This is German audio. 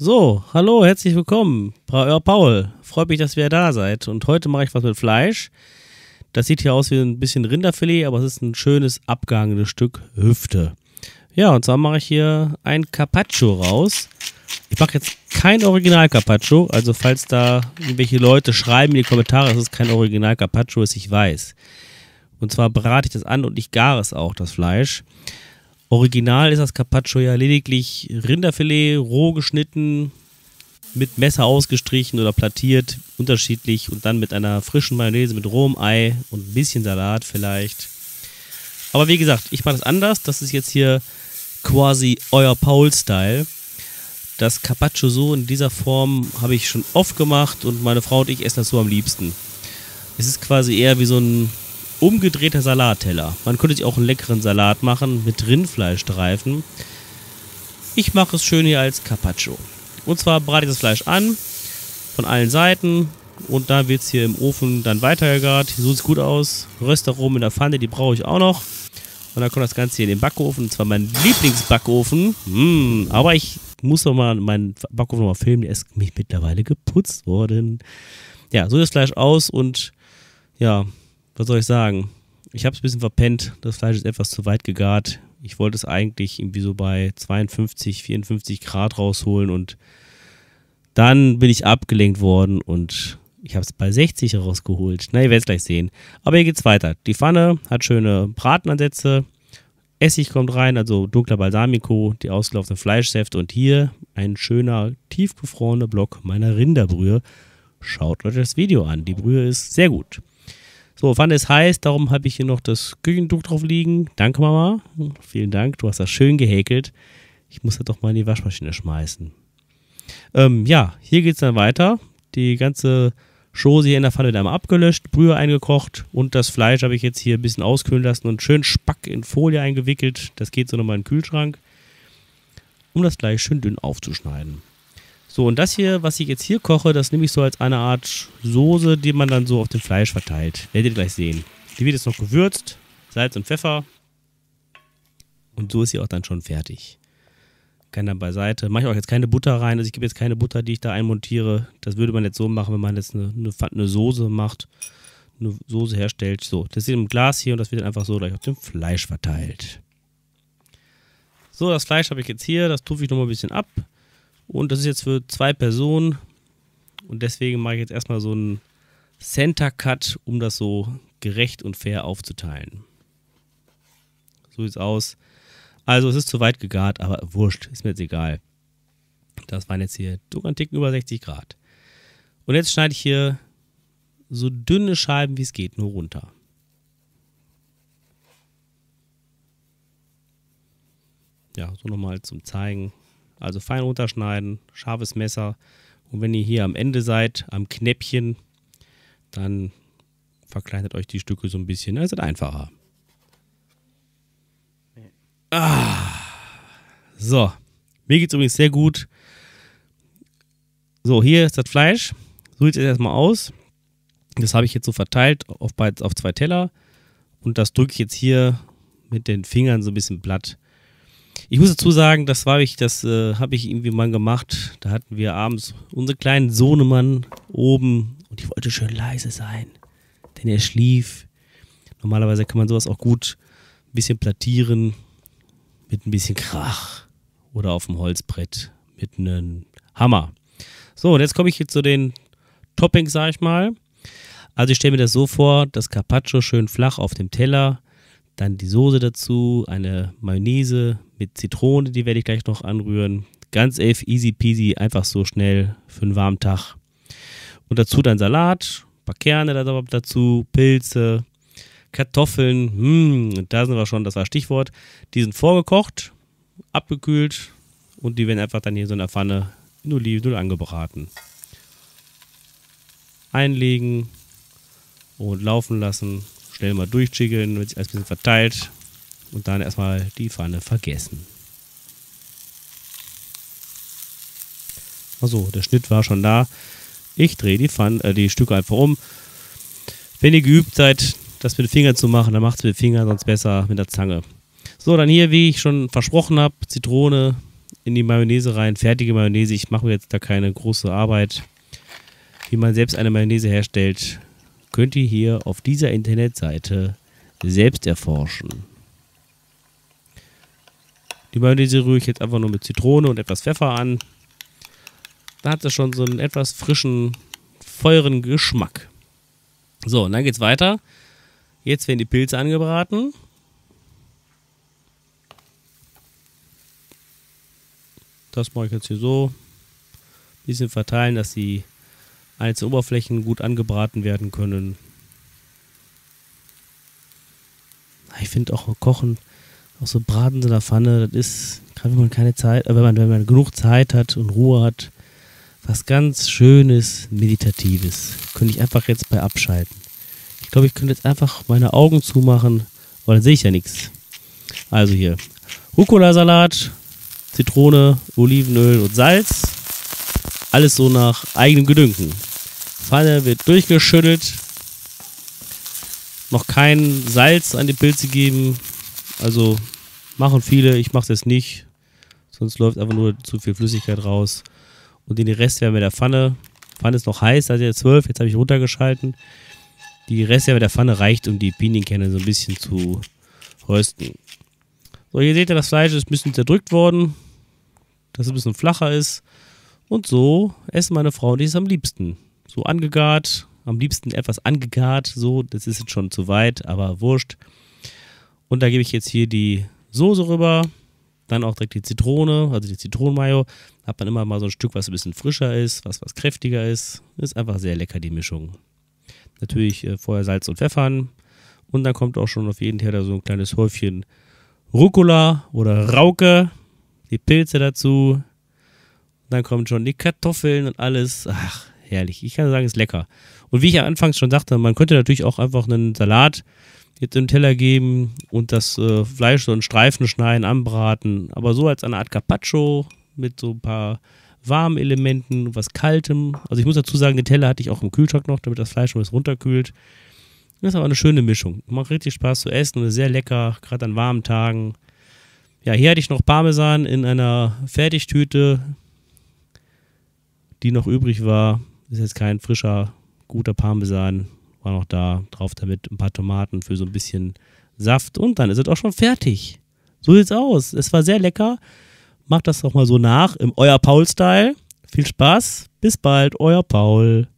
So, hallo, herzlich willkommen. Euer Paul, freut mich, dass ihr da seid. Und heute mache ich was mit Fleisch. Das sieht hier aus wie ein bisschen Rinderfilet, aber es ist ein schönes abgehangenes Stück Hüfte. Ja, und zwar mache ich hier ein Carpaccio raus. Ich mache jetzt kein Original Carpaccio, also falls da irgendwelche Leute schreiben in die Kommentare, dass es kein Original Carpaccio ist, ich weiß. Und zwar brate ich das an und ich gare es auch, das Fleisch. Original ist das Carpaccio ja lediglich Rinderfilet, roh geschnitten, mit Messer ausgestrichen oder plattiert, unterschiedlich und dann mit einer frischen Mayonnaise mit rohem Ei und ein bisschen Salat vielleicht. Aber wie gesagt, ich mache das anders. Das ist jetzt hier quasi euer Paul-Style. Das Carpaccio so in dieser Form habe ich schon oft gemacht und meine Frau und ich essen das so am liebsten. Es ist quasi eher wie so ein umgedrehter Salatteller. Man könnte sich auch einen leckeren Salat machen mit Rindfleischstreifen. Ich mache es schön hier als Carpaccio. Und zwar brate ich das Fleisch an, von allen Seiten. Und dann wird es hier im Ofen dann weitergegart. So sieht es gut aus. Röster rum in der Pfanne, die brauche ich auch noch. Und dann kommt das Ganze hier in den Backofen. Und zwar mein Lieblingsbackofen. Mmh, aber ich muss noch mal meinen Backofen noch mal filmen. Der ist mittlerweile geputzt worden. Ja, so sieht das Fleisch aus. Und ja, was soll ich sagen? Ich habe es ein bisschen verpennt. Das Fleisch ist etwas zu weit gegart. Ich wollte es eigentlich irgendwie so bei 52, 54 Grad rausholen und dann bin ich abgelenkt worden und ich habe es bei 60 rausgeholt. Na, ihr werdet es gleich sehen. Aber hier geht's weiter. Die Pfanne hat schöne Bratenansätze. Essig kommt rein, also dunkler Balsamico, die ausgelaufenen Fleischsäfte und hier ein schöner, tiefgefrorener Block meiner Rinderbrühe. Schaut euch das Video an. Die Brühe ist sehr gut. So, Pfanne ist heiß, darum habe ich hier noch das Küchentuch drauf liegen. Danke, Mama. Vielen Dank, du hast das schön gehäkelt. Ich muss das doch mal in die Waschmaschine schmeißen. Ähm, ja, hier geht es dann weiter. Die ganze Chose hier in der Pfanne wird einmal abgelöscht, Brühe eingekocht und das Fleisch habe ich jetzt hier ein bisschen auskühlen lassen und schön Spack in Folie eingewickelt. Das geht so nochmal in den Kühlschrank, um das gleich schön dünn aufzuschneiden. So, und das hier, was ich jetzt hier koche, das nehme ich so als eine Art Soße, die man dann so auf dem Fleisch verteilt. Werdet ihr gleich sehen. Die wird jetzt noch gewürzt, Salz und Pfeffer. Und so ist sie auch dann schon fertig. Kann dann beiseite. Mache ich auch jetzt keine Butter rein. Also ich gebe jetzt keine Butter, die ich da einmontiere. Das würde man jetzt so machen, wenn man jetzt eine, eine, eine Soße macht, eine Soße herstellt. So, das ist im Glas hier und das wird dann einfach so gleich auf dem Fleisch verteilt. So, das Fleisch habe ich jetzt hier. Das tue ich nochmal ein bisschen ab. Und das ist jetzt für zwei Personen. Und deswegen mache ich jetzt erstmal so einen Center Cut, um das so gerecht und fair aufzuteilen. So sieht es aus. Also es ist zu weit gegart, aber wurscht, ist mir jetzt egal. Das waren jetzt hier sogar einen Ticken über 60 Grad. Und jetzt schneide ich hier so dünne Scheiben, wie es geht, nur runter. Ja, so nochmal zum Zeigen. Also fein runterschneiden, scharfes Messer. Und wenn ihr hier am Ende seid, am Knäppchen, dann verkleinert euch die Stücke so ein bisschen. Dann ist es einfacher. Ah. So. Mir geht es übrigens sehr gut. So, hier ist das Fleisch. So sieht es erstmal aus. Das habe ich jetzt so verteilt auf, auf zwei Teller. Und das drücke ich jetzt hier mit den Fingern so ein bisschen platt ich muss dazu sagen, das war ich, das äh, habe ich irgendwie mal gemacht. Da hatten wir abends unseren kleinen Sohnemann oben und ich wollte schön leise sein, denn er schlief. Normalerweise kann man sowas auch gut ein bisschen plattieren mit ein bisschen Krach oder auf dem Holzbrett mit einem Hammer. So, und jetzt komme ich jetzt zu den Toppings, sag ich mal. Also ich stelle mir das so vor, das Carpaccio schön flach auf dem Teller, dann die Soße dazu, eine Mayonnaise mit Zitrone, die werde ich gleich noch anrühren. Ganz elf, easy peasy, einfach so schnell für einen warmen Tag. Und dazu dann Salat, ein paar Kerne dazu, Pilze, Kartoffeln. Hm, da sind wir schon, das war Stichwort. Die sind vorgekocht, abgekühlt und die werden einfach dann hier so in der Pfanne in Olivenöl angebraten. Einlegen und laufen lassen. Schnell mal durchjiggeln, wird sich alles ein bisschen verteilt und dann erstmal die Pfanne vergessen. Also, der Schnitt war schon da. Ich drehe die, äh, die Stücke einfach um. Wenn ihr geübt seid, das mit den Fingern zu machen, dann macht es mit den Fingern sonst besser mit der Zange. So, dann hier, wie ich schon versprochen habe, Zitrone, in die Mayonnaise rein, fertige Mayonnaise. Ich mache mir jetzt da keine große Arbeit, wie man selbst eine Mayonnaise herstellt. Könnt ihr hier auf dieser Internetseite selbst erforschen. Die Mayonnaise rühre ich jetzt einfach nur mit Zitrone und etwas Pfeffer an. Da hat es schon so einen etwas frischen, feuren Geschmack. So, und dann geht's weiter. Jetzt werden die Pilze angebraten. Das mache ich jetzt hier so. Ein bisschen verteilen, dass die einzelnen Oberflächen gut angebraten werden können. Ich finde auch Kochen, auch so Braten in der Pfanne, das ist, gerade wenn man keine Zeit, äh, wenn man, wenn man genug Zeit hat und Ruhe hat, was ganz Schönes, Meditatives. Könnte ich einfach jetzt bei abschalten. Ich glaube, ich könnte jetzt einfach meine Augen zumachen, weil dann sehe ich ja nichts. Also hier Rucola-Salat, Zitrone, Olivenöl und Salz. Alles so nach eigenem Gedünken. Pfanne wird durchgeschüttelt. Noch kein Salz an die Pilze geben. Also machen viele, ich mache es jetzt nicht. Sonst läuft einfach nur zu viel Flüssigkeit raus. Und den Rest werden wir der Pfanne. Pfanne ist noch heiß, also jetzt 12, jetzt habe ich runtergeschalten. Die Restwärme der Pfanne reicht, um die Pinienkerne so ein bisschen zu rösten. So, hier seht ihr, das Fleisch ist ein bisschen zerdrückt worden, dass es ein bisschen flacher ist. Und so essen meine Frau dies am liebsten. So angegart, am liebsten etwas angegart, so, das ist jetzt schon zu weit, aber wurscht. Und da gebe ich jetzt hier die Soße rüber, dann auch direkt die Zitrone, also die Zitronenmayo. Hat man immer mal so ein Stück, was ein bisschen frischer ist, was was kräftiger ist. Ist einfach sehr lecker, die Mischung. Natürlich äh, vorher Salz und Pfeffern. Und dann kommt auch schon auf jeden Teller so ein kleines Häufchen Rucola oder Rauke. Die Pilze dazu. Dann kommen schon die Kartoffeln und alles. Ach, herrlich. Ich kann sagen, ist lecker. Und wie ich ja anfangs schon sagte, man könnte natürlich auch einfach einen Salat jetzt im Teller geben und das äh, Fleisch so in Streifen schneiden, anbraten. Aber so als eine Art Carpaccio mit so ein paar warmen Elementen, was Kaltem. Also ich muss dazu sagen, den Teller hatte ich auch im Kühlschrank noch, damit das Fleisch schon was runterkühlt. Das ist aber eine schöne Mischung. Macht richtig Spaß zu essen und ist sehr lecker, gerade an warmen Tagen. Ja, hier hatte ich noch Parmesan in einer Fertigtüte, die noch übrig war. Ist jetzt kein frischer, guter Parmesan. War noch da. Drauf damit ein paar Tomaten für so ein bisschen Saft. Und dann ist es auch schon fertig. So sieht's aus. Es war sehr lecker. Macht das doch mal so nach im Euer Paul-Style. Viel Spaß. Bis bald, euer Paul.